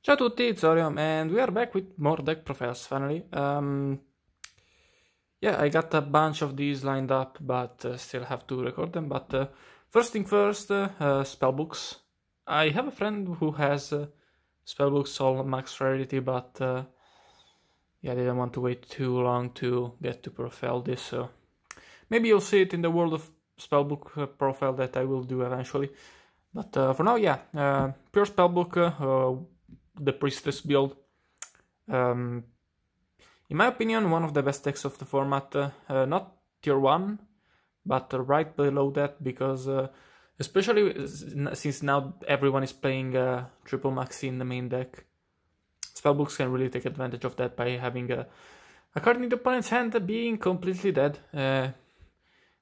Ciao a tutti, it's and we are back with more deck profiles finally. Um, yeah, I got a bunch of these lined up, but uh, still have to record them. But uh, first thing first, uh, uh spellbooks. I have a friend who has uh, spellbooks all max rarity, but uh, yeah, I didn't want to wait too long to get to profile this, so maybe you'll see it in the world of spellbook profile that I will do eventually. But for now, yeah, pure spellbook the priestess build. Um, in my opinion, one of the best decks of the format, uh, uh, not tier 1, but right below that, because uh, especially since now everyone is playing uh, triple maxi in the main deck, spellbooks can really take advantage of that by having a, a card in the opponent's hand being completely dead, uh,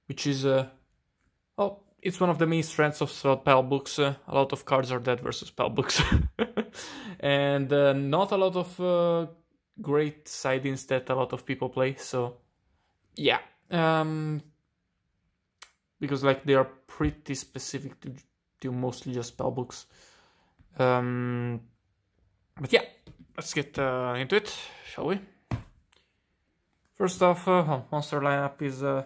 which is, uh, oh, it's one of the main strengths of spellbooks. a lot of cards are dead versus spellbooks. and uh, not a lot of uh, great side-ins that a lot of people play. So yeah, um, because like they are pretty specific to to mostly just spell books. Um, but yeah, let's get uh, into it, shall we? First off, uh, monster lineup is uh,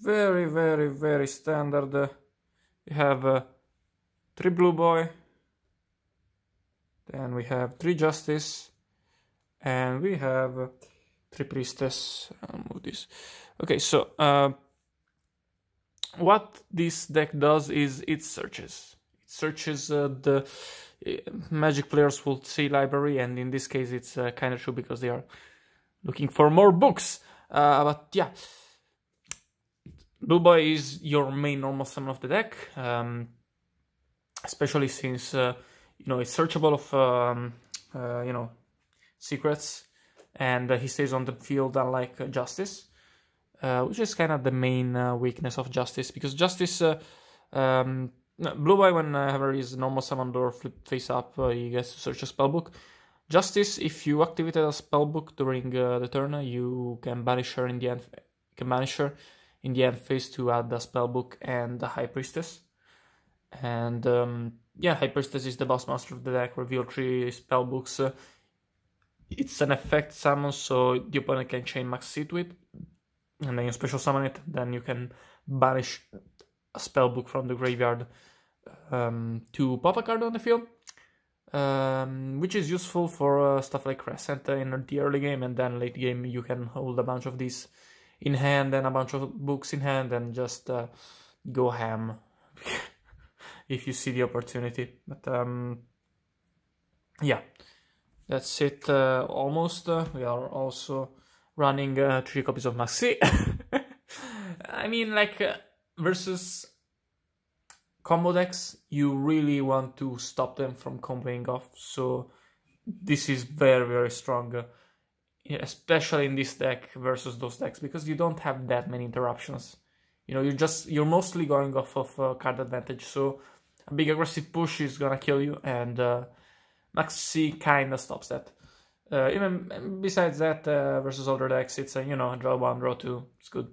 very, very, very standard. Uh, you have uh, three blue boy, then we have three justice, and we have three priestess. I'll move this. Okay, so uh, what this deck does is it searches. It searches uh, the uh, magic players will see library, and in this case, it's uh, kind of true because they are looking for more books. Uh, but yeah, Blue Boy is your main normal summon of the deck, um, especially since uh, you know it's searchable of um, uh, you know secrets. And uh, he stays on the field unlike uh, justice uh, which is kind of the main weakness of justice. Because justice um, blue boy whenever he's normal summon door flip face up he gets to search a spellbook. Justice if you activated a spellbook during the turn you can banish her in the end can banish her in the end phase to add the spellbook and the high priestess and um, yeah, High Priestess is the boss monster of the deck, reveal three spell books. Uh, it's an effect summon, so the opponent can chain max C to it, and then you special summon it, then you can banish a spell book from the graveyard um, to pop a card on the field. Um, which is useful for uh, stuff like Crescent in the early game, and then late game you can hold a bunch of these in hand and a bunch of books in hand and just uh, go ham. if you see the opportunity. But um, yeah, that's it uh, almost. Uh, we are also running uh, three copies of Maxi. I mean, like, uh, versus combo decks, you really want to stop them from comboing off. So this is very, very strong. Uh, especially in this deck versus those decks because you don't have that many interruptions you know you're just you're mostly going off of uh, card advantage so a big aggressive push is gonna kill you, and uh, Max C kinda stops that. Uh, even besides that, uh, versus other decks, it's a you know draw one, draw two. It's good.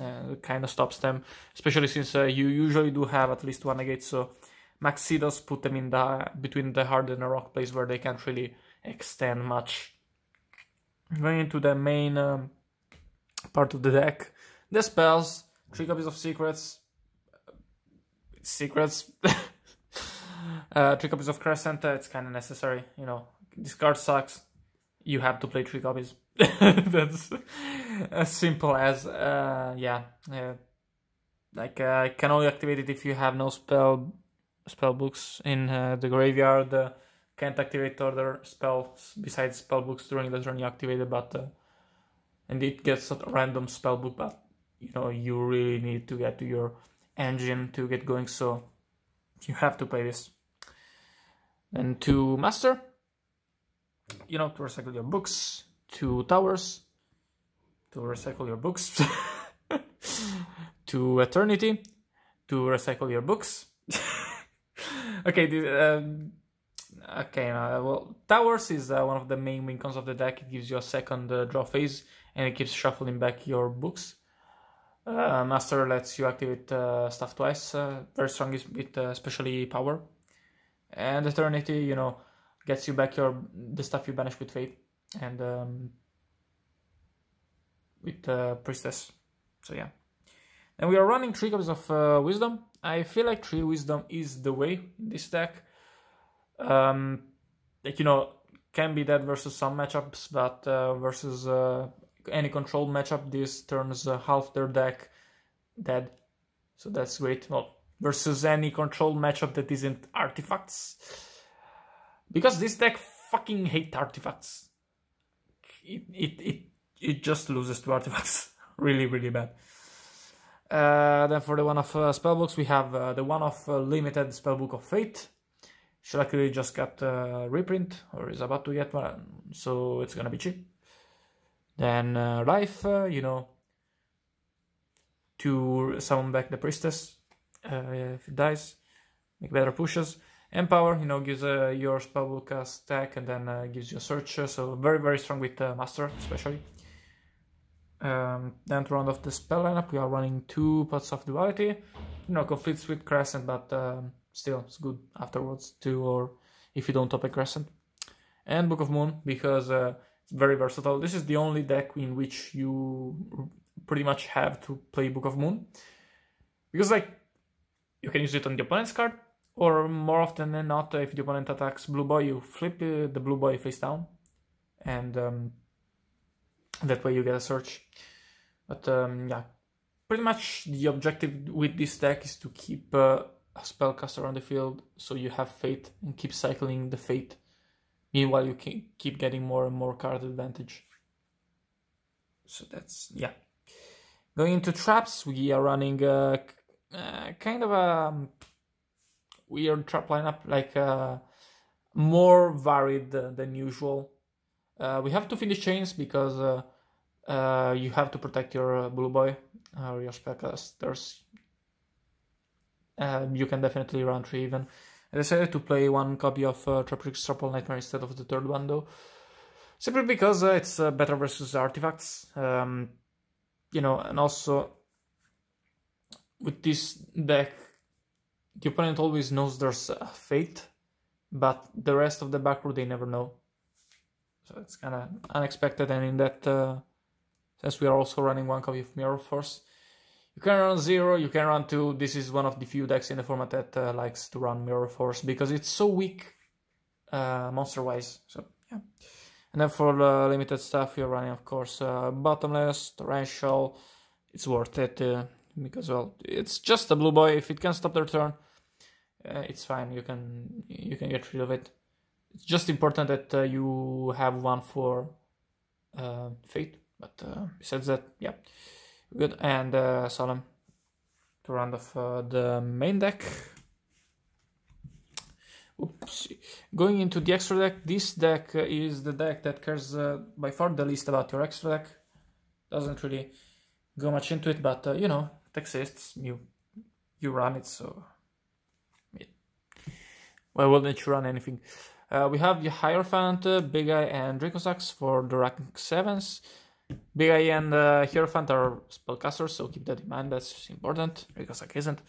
Uh, it kind of stops them, especially since uh, you usually do have at least one negate. So Max C does put them in the between the hard and the rock place where they can't really extend much. Going into the main um, part of the deck, the spells, three copies of secrets, secrets. uh, three copies of Crescent, it's kind of necessary. You know, this card sucks. You have to play three copies. That's as simple as, uh, yeah. Uh, like, uh, can only activate it if you have no spell spell books in uh, the graveyard. Can't activate other spells besides spell books during the turn you activate it, but uh, and it gets a random spell book, but you know you really need to get to your engine to get going, so you have to play this. And to master, you know, to recycle your books, to towers, to recycle your books, to eternity, to recycle your books. okay, um, okay, uh, well, towers is uh, one of the main win cons of the deck. It gives you a second uh, draw phase, and it keeps shuffling back your books. Uh, Master lets you activate uh, stuff twice. Uh, very strong with uh, especially power. And Eternity, you know, gets you back your the stuff you banished with Fate and um, with uh, Priestess. So yeah. And we are running three copies of uh, Wisdom. I feel like three Wisdom is the way in this deck. Um, like you know, can be dead versus some matchups, but uh, versus uh, any controlled matchup, this turns uh, half their deck dead. So that's great. Well, versus any controlled matchup that isn't artifacts. Because this deck fucking hate artifacts. It, it, it, it just loses to artifacts. really, really bad. Uh, then for the one of uh, spellbooks, we have uh, the one of uh, limited spellbook of fate. She luckily just got a reprint or is about to get one, so it's gonna be cheap. Then uh, life, uh, you know, to summon back the priestess if it dies, make better pushes. Empower, you know, gives your spellbook a stack and then gives you a search, so very very strong with master especially. Um, then to round off the spell lineup, we are running two Pots of Duality. You know, conflicts with Crescent, but um, still, it's good afterwards too, or if you don't top a Crescent. And Book of Moon, because uh, very versatile. This is the only deck in which you pretty much have to play Book of Moon. Because, like, you can use it on the opponent's card, or more often than not, if the opponent attacks Blue Boy, you flip uh, the Blue Boy face down. And um, that way you get a search but um, yeah pretty much the objective with this deck is to keep uh, a spellcaster on the field so you have fate and keep cycling the fate meanwhile you can keep getting more and more card advantage so that's yeah going into traps we are running a, kind of a um, weird trap lineup like uh, more varied than usual uh, we have to Fiendish Chains because uh, uh, you have to protect your blue boy or your spellcasters. You can definitely run three even. I decided to play one copy of uh, Trample Nightmare instead of the third one though. Simply because uh, it's uh, better versus artifacts. Um, you know, and also with this deck, the opponent always knows there's a fate, but the rest of the back row they never know. So it's kind of unexpected, and in that, uh, since we are also running one copy of Mirror Force, you can run zero, you can run two. This is one of the few decks in the format that uh, likes to run Mirror Force because it's so weak uh, monster-wise. So yeah. And then for the limited stuff, you're running, of course, uh, bottomless, torrential. It's worth it uh, because well, it's just a blue boy. If it can stop their turn, uh, it's fine. You can you can get rid of it it's just important that uh, you have one for uh, fate but uh, besides that yeah good and uh, solemn to round off uh, the main deck Oops. Going into the extra deck, this deck uh, is the deck that cares uh, by far the least about your extra deck. Doesn't really go much into it, but uh, you know, it exists. You you run it, so yeah. why wouldn't you run anything? Uh, we have the Hierophant, uh, Big Eye, and Dracossack for the rank 7s. Big Eye and uh, Hierophant are spellcasters, so keep that in mind, that's important. Dracossack isn't.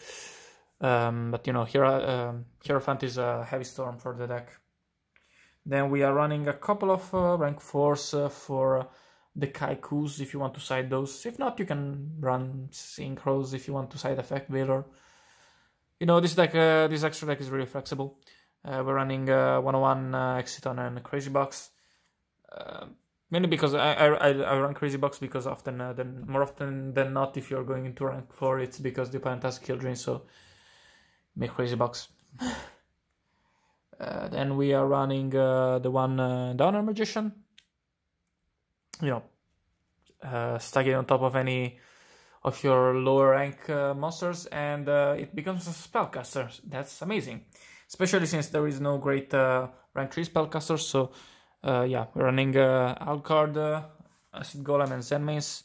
Um, but you know, Hiero, um, Hierophant is a heavy storm for the deck. Then we are running a couple of uh, rank 4s uh, for the Kaikus if you want to side those. If not, you can run Synchros if you want to side effect Veiler. You know, this deck, uh, this extra deck is really flexible. Uh, we're running uh, 101 uh, Exciton and Crazy Box. Uh, mainly because I, I, I run Crazy Box because often uh, then more often than not if you're going into rank 4 it's because the opponent has skill drain so make Crazy Box. Uh, then we are running the one Downer Magician. You know, uh, stack it on top of any of your lower rank monsters and it becomes a spellcaster. That's amazing especially since there is no great uh, rank 3 spellcaster. So uh, yeah, we're running uh, Alucard, uh, Acid Golem, and Zenmaines.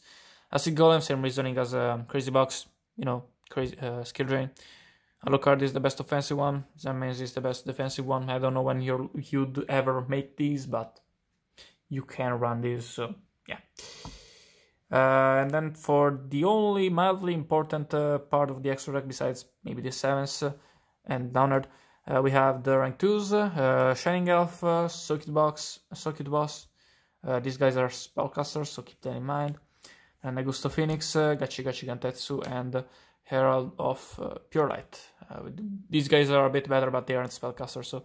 Acid Golem, same reasoning as uh, Crazy Box, you know, crazy uh, skill drain. Alucard is the best offensive one, Zenmaines is the best defensive one. I don't know when you you'd ever make these, but you can run these, so yeah. Uh, and then for the only mildly important uh, part of the extra deck besides maybe the sevens uh, and downward Uh, we have the rank 2s, uh, Shining Elf, uh, Circuit Box, Socuteboss. Uh, these guys are spellcasters, so keep that in mind. And Augusto Phoenix, uh, Gachi Gantetsu, and Herald of uh, Pure Light. Uh, these guys are a bit better, but they aren't spellcasters, so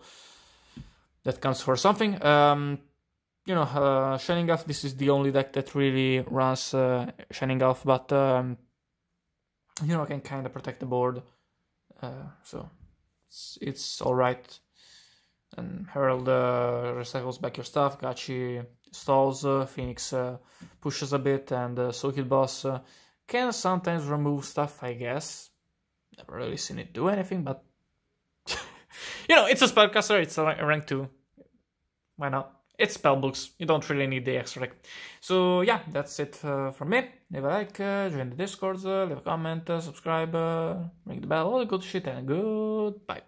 that counts for something. Um, you know, uh, Shining Elf, this is the only deck that really runs uh, Shining Elf, but um, you know, can kind of protect the board. Uh, so it's, it's alright. And Herald uh, recycles back your stuff, Gachi stalls, uh, Phoenix uh, pushes a bit, and uh, Boss uh, can sometimes remove stuff, I guess. Never really seen it do anything, but you know, it's a spellcaster, it's a rank 2. Why not? It's spell books. You don't really need the extra. So yeah, that's it uh, from me. Leave a like, uh, join the Discord, uh, leave a comment, uh, subscribe, uh, ring the bell, all the good shit, and goodbye.